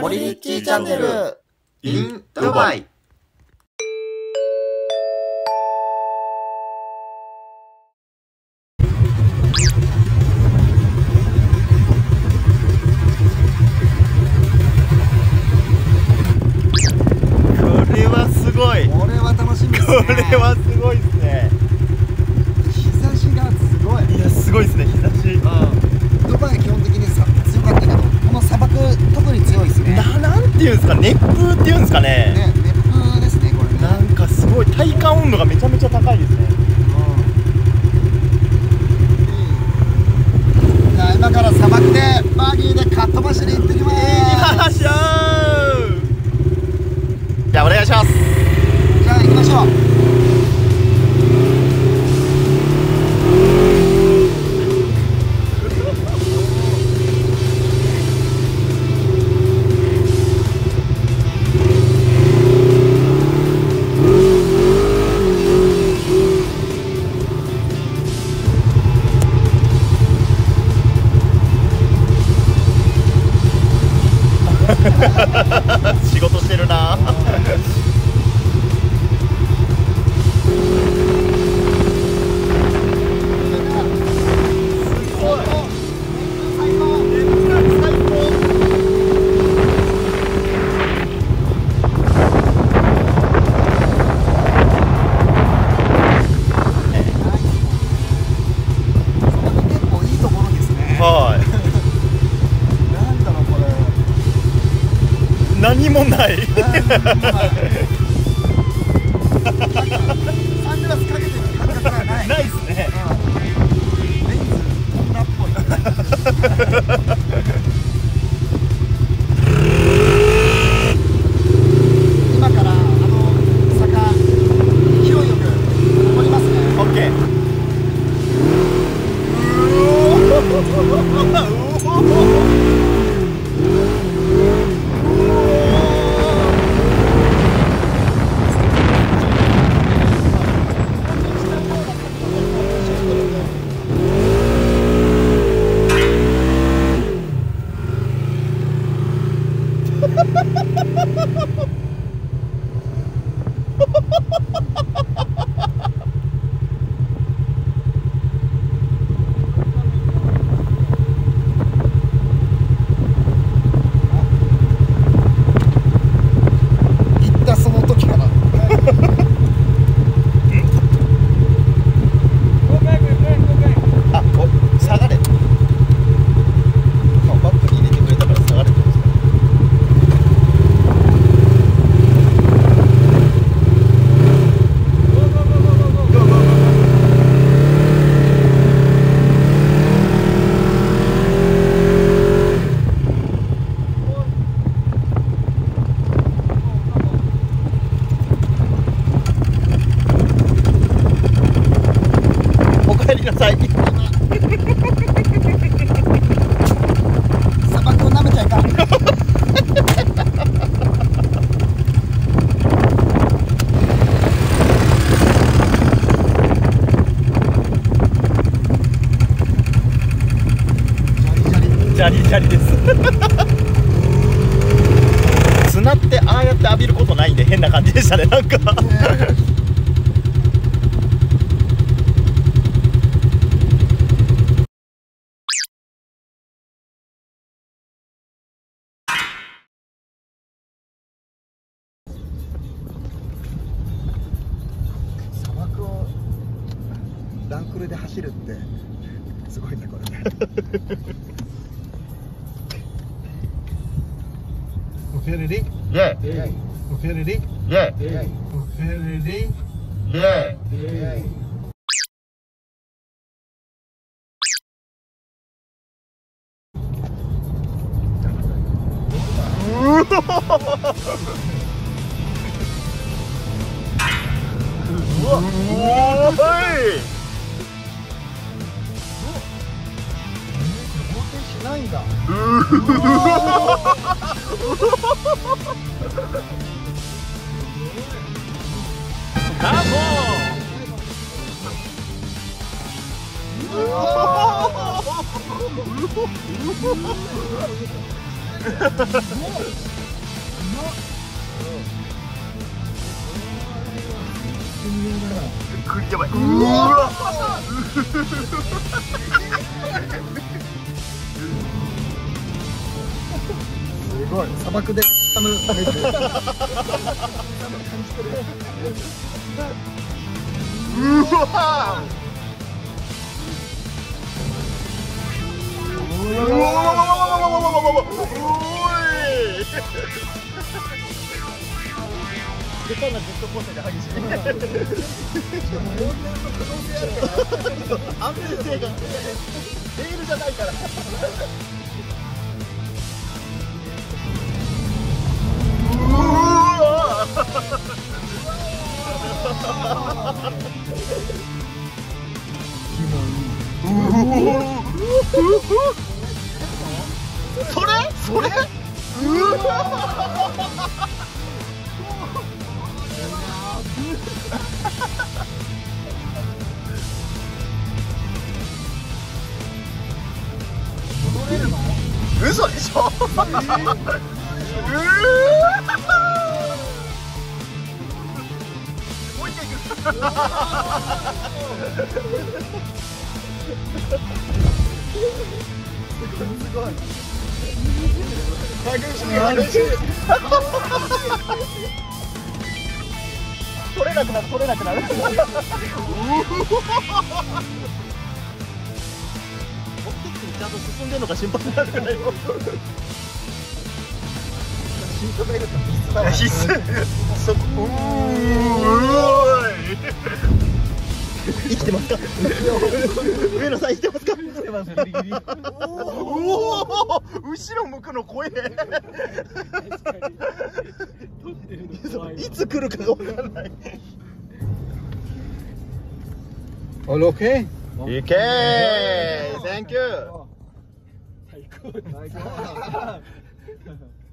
ポリッチーチャンネル。インドバイ 仕事してるな。ない。砂ってああやって浴びることないんで変な感じでしたねなんか。ランクルで走るってすごいねこれね。Okay, ready? Yeah. yeah. Okay, ready? Yeah. yeah. Okay, ready? Yeah. yeah. Whoa! Whoa! Hey! ないんだ。うわ ごい砂漠であの食べてるうわうわおい下手なジェットコー。スター。で激しい安定性がレー。ルじゃないからそれ？それうわ嘘でしょ？取れなくなる。取れなくなる。ちゃんと進んでる。のか心配になる。ぐらいのシートベルト必須だわ必須そこてますか？上野さん生きてますか？生きてますギリギリおお後ろ向くの怖えいつ来るかが分からない。All okay? いけー。Thank you 最高。最高